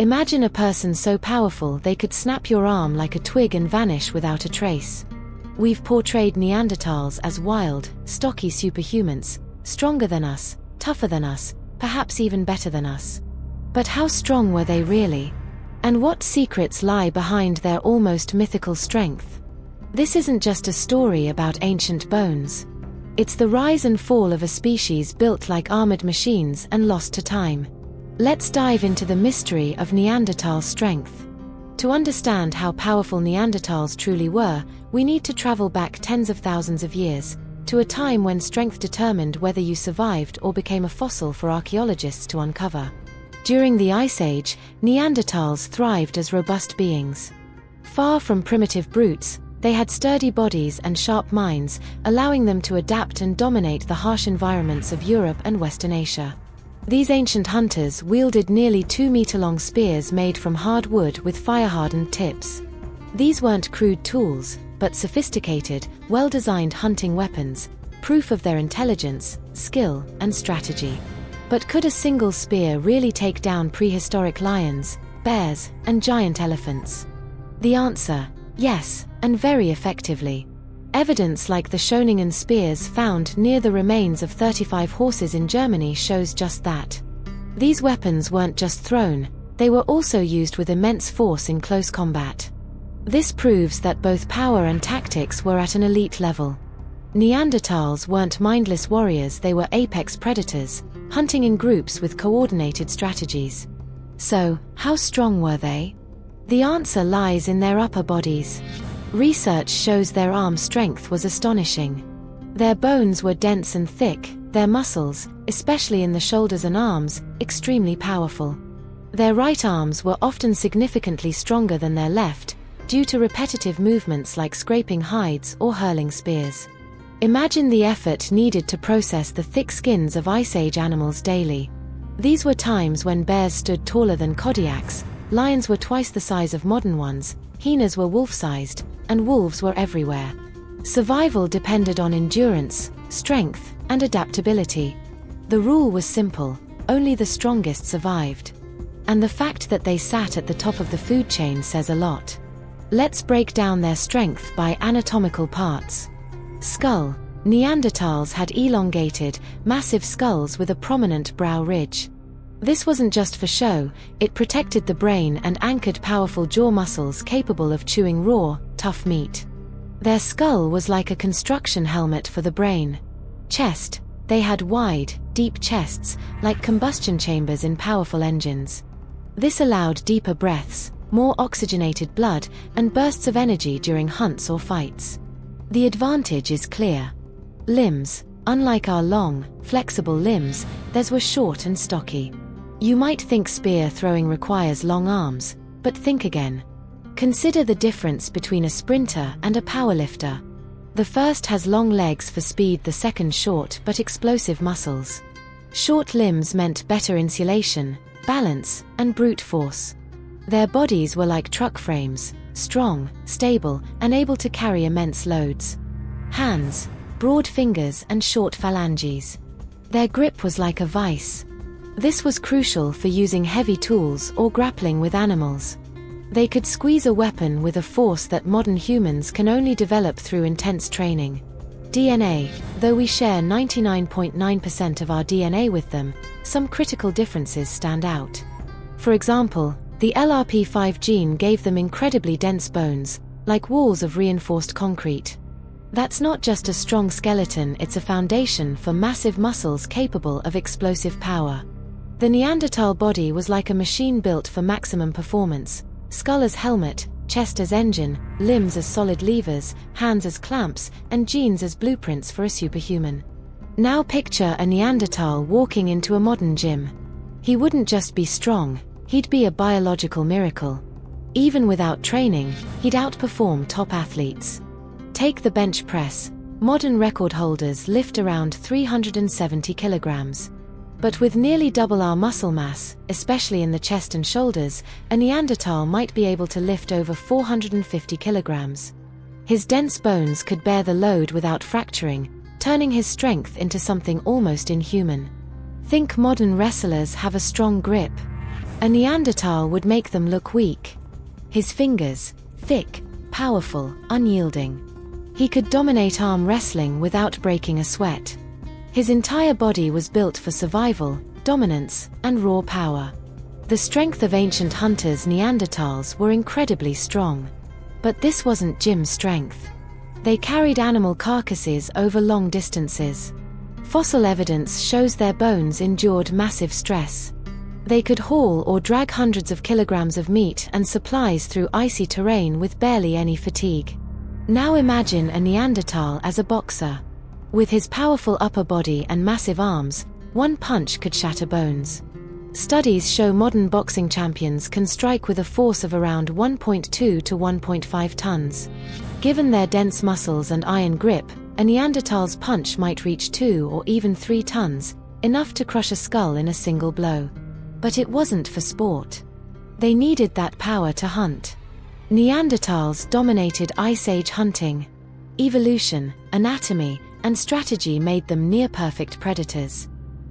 Imagine a person so powerful they could snap your arm like a twig and vanish without a trace. We've portrayed Neanderthals as wild, stocky superhumans, stronger than us, tougher than us, perhaps even better than us. But how strong were they really? And what secrets lie behind their almost mythical strength? This isn't just a story about ancient bones. It's the rise and fall of a species built like armored machines and lost to time. Let's dive into the mystery of Neanderthal strength. To understand how powerful Neanderthals truly were, we need to travel back tens of thousands of years, to a time when strength determined whether you survived or became a fossil for archaeologists to uncover. During the Ice Age, Neanderthals thrived as robust beings. Far from primitive brutes, they had sturdy bodies and sharp minds, allowing them to adapt and dominate the harsh environments of Europe and Western Asia. These ancient hunters wielded nearly two meter long spears made from hard wood with fire hardened tips. These weren't crude tools, but sophisticated, well designed hunting weapons, proof of their intelligence, skill, and strategy. But could a single spear really take down prehistoric lions, bears, and giant elephants? The answer yes, and very effectively. Evidence like the Schöningen spears found near the remains of 35 horses in Germany shows just that. These weapons weren't just thrown, they were also used with immense force in close combat. This proves that both power and tactics were at an elite level. Neanderthals weren't mindless warriors, they were apex predators, hunting in groups with coordinated strategies. So, how strong were they? The answer lies in their upper bodies. Research shows their arm strength was astonishing. Their bones were dense and thick, their muscles, especially in the shoulders and arms, extremely powerful. Their right arms were often significantly stronger than their left, due to repetitive movements like scraping hides or hurling spears. Imagine the effort needed to process the thick skins of Ice Age animals daily. These were times when bears stood taller than Kodiaks, lions were twice the size of modern ones, hyenas were wolf-sized, and wolves were everywhere. Survival depended on endurance, strength, and adaptability. The rule was simple only the strongest survived. And the fact that they sat at the top of the food chain says a lot. Let's break down their strength by anatomical parts. Skull Neanderthals had elongated, massive skulls with a prominent brow ridge. This wasn't just for show, it protected the brain and anchored powerful jaw muscles capable of chewing raw, tough meat. Their skull was like a construction helmet for the brain. Chest, they had wide, deep chests, like combustion chambers in powerful engines. This allowed deeper breaths, more oxygenated blood, and bursts of energy during hunts or fights. The advantage is clear. Limbs, unlike our long, flexible limbs, theirs were short and stocky. You might think spear throwing requires long arms, but think again. Consider the difference between a sprinter and a powerlifter. The first has long legs for speed, the second short but explosive muscles. Short limbs meant better insulation, balance, and brute force. Their bodies were like truck frames, strong, stable, and able to carry immense loads. Hands, broad fingers, and short phalanges. Their grip was like a vice, this was crucial for using heavy tools or grappling with animals. They could squeeze a weapon with a force that modern humans can only develop through intense training. DNA, though we share 99.9% of our DNA with them, some critical differences stand out. For example, the LRP5 gene gave them incredibly dense bones, like walls of reinforced concrete. That's not just a strong skeleton, it's a foundation for massive muscles capable of explosive power. The Neanderthal body was like a machine built for maximum performance, skull as helmet, chest as engine, limbs as solid levers, hands as clamps, and genes as blueprints for a superhuman. Now picture a Neanderthal walking into a modern gym. He wouldn't just be strong, he'd be a biological miracle. Even without training, he'd outperform top athletes. Take the bench press. Modern record holders lift around 370 kilograms. But with nearly double our muscle mass, especially in the chest and shoulders, a Neanderthal might be able to lift over 450 kilograms. His dense bones could bear the load without fracturing, turning his strength into something almost inhuman. Think modern wrestlers have a strong grip. A Neanderthal would make them look weak. His fingers, thick, powerful, unyielding. He could dominate arm wrestling without breaking a sweat. His entire body was built for survival, dominance, and raw power. The strength of ancient hunters Neanderthals were incredibly strong. But this wasn't gym's strength. They carried animal carcasses over long distances. Fossil evidence shows their bones endured massive stress. They could haul or drag hundreds of kilograms of meat and supplies through icy terrain with barely any fatigue. Now imagine a Neanderthal as a boxer. With his powerful upper body and massive arms, one punch could shatter bones. Studies show modern boxing champions can strike with a force of around 1.2 to 1.5 tons. Given their dense muscles and iron grip, a Neanderthal's punch might reach 2 or even 3 tons, enough to crush a skull in a single blow. But it wasn't for sport. They needed that power to hunt. Neanderthals dominated Ice Age hunting. Evolution, anatomy, and strategy made them near-perfect predators.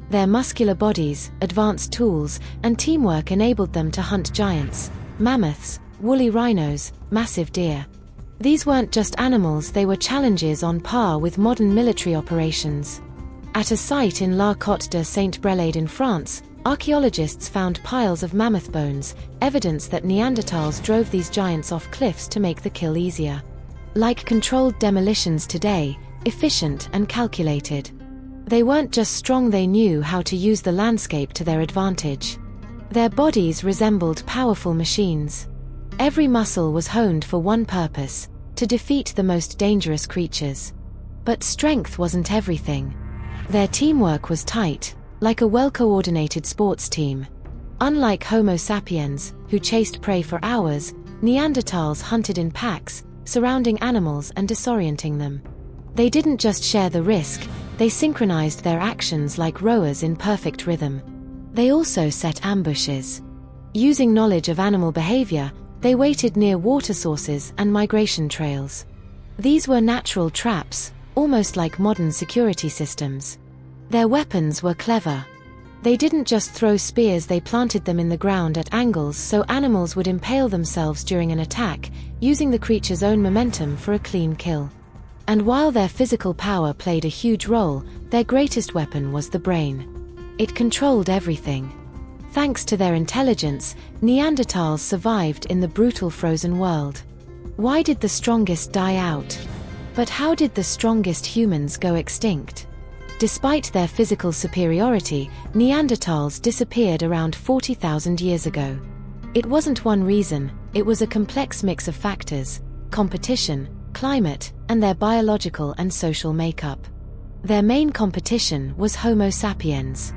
Their muscular bodies, advanced tools, and teamwork enabled them to hunt giants, mammoths, woolly rhinos, massive deer. These weren't just animals, they were challenges on par with modern military operations. At a site in La Cotte de Saint-Brelade in France, Archaeologists found piles of mammoth bones, evidence that Neanderthals drove these giants off cliffs to make the kill easier. Like controlled demolitions today, efficient and calculated. They weren't just strong, they knew how to use the landscape to their advantage. Their bodies resembled powerful machines. Every muscle was honed for one purpose to defeat the most dangerous creatures. But strength wasn't everything. Their teamwork was tight, like a well-coordinated sports team. Unlike Homo sapiens, who chased prey for hours, Neanderthals hunted in packs, surrounding animals and disorienting them. They didn't just share the risk, they synchronized their actions like rowers in perfect rhythm. They also set ambushes. Using knowledge of animal behavior, they waited near water sources and migration trails. These were natural traps, almost like modern security systems. Their weapons were clever. They didn't just throw spears, they planted them in the ground at angles so animals would impale themselves during an attack, using the creature's own momentum for a clean kill. And while their physical power played a huge role, their greatest weapon was the brain. It controlled everything. Thanks to their intelligence, Neanderthals survived in the brutal frozen world. Why did the strongest die out? But how did the strongest humans go extinct? Despite their physical superiority, Neanderthals disappeared around 40,000 years ago. It wasn't one reason, it was a complex mix of factors competition, climate, and their biological and social makeup. Their main competition was Homo sapiens.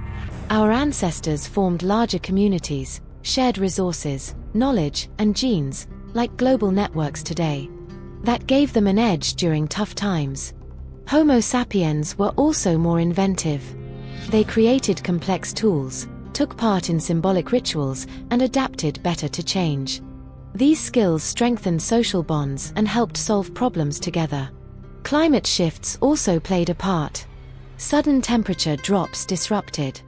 Our ancestors formed larger communities, shared resources, knowledge, and genes, like global networks today. That gave them an edge during tough times. Homo sapiens were also more inventive. They created complex tools, took part in symbolic rituals, and adapted better to change. These skills strengthened social bonds and helped solve problems together. Climate shifts also played a part. Sudden temperature drops disrupted.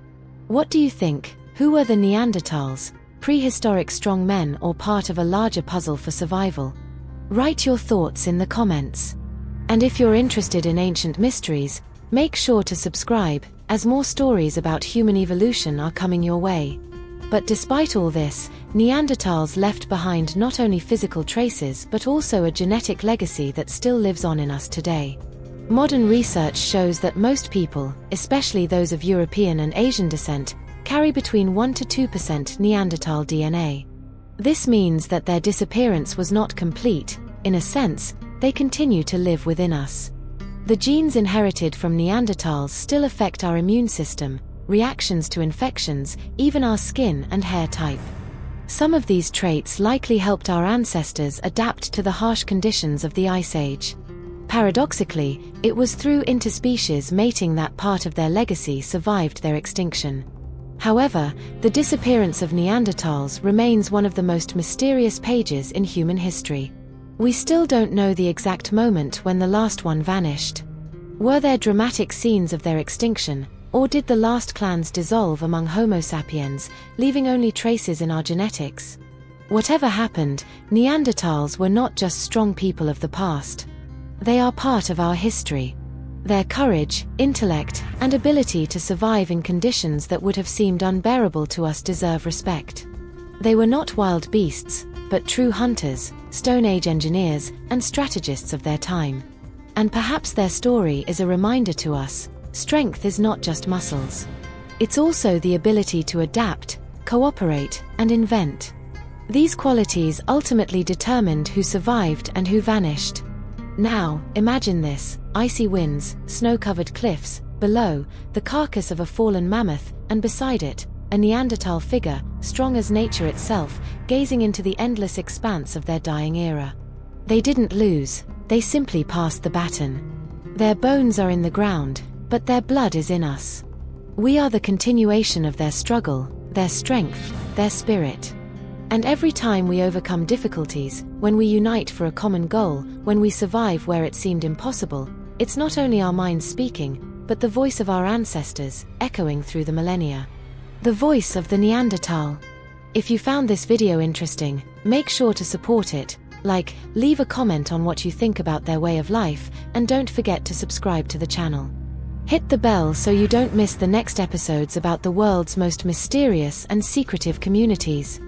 What do you think? Who were the Neanderthals, prehistoric strong men or part of a larger puzzle for survival? Write your thoughts in the comments. And if you're interested in ancient mysteries, make sure to subscribe, as more stories about human evolution are coming your way. But despite all this, Neanderthals left behind not only physical traces but also a genetic legacy that still lives on in us today. Modern research shows that most people, especially those of European and Asian descent, carry between 1 to 2% Neanderthal DNA. This means that their disappearance was not complete, in a sense, they continue to live within us. The genes inherited from Neanderthals still affect our immune system, reactions to infections, even our skin and hair type. Some of these traits likely helped our ancestors adapt to the harsh conditions of the Ice Age. Paradoxically, it was through interspecies mating that part of their legacy survived their extinction. However, the disappearance of Neanderthals remains one of the most mysterious pages in human history. We still don't know the exact moment when the last one vanished. Were there dramatic scenes of their extinction, Or did the last clans dissolve among Homo sapiens, leaving only traces in our genetics? Whatever happened, Neanderthals were not just strong people of the past. They are part of our history. Their courage, intellect, and ability to survive in conditions that would have seemed unbearable to us deserve respect. They were not wild beasts, but true hunters, Stone Age engineers, and strategists of their time. And perhaps their story is a reminder to us strength is not just muscles. It's also the ability to adapt, cooperate, and invent. These qualities ultimately determined who survived and who vanished. Now, imagine this icy winds, snow covered cliffs, below, the carcass of a fallen mammoth, and beside it, a Neanderthal figure, strong as nature itself, gazing into the endless expanse of their dying era. They didn't lose, they simply passed the baton. Their bones are in the ground, but their blood is in us. We are the continuation of their struggle, their strength, their spirit. And every time we overcome difficulties, when we unite for a common goal, when we survive where it seemed impossible, it's not only our minds speaking, but the voice of our ancestors, echoing through the millennia. The voice of the Neanderthal. If you found this video interesting, make sure to support it, like, leave a comment on what you think about their way of life, and don't forget to subscribe to the channel. Hit the bell so you don't miss the next episodes about the world's most mysterious and secretive communities.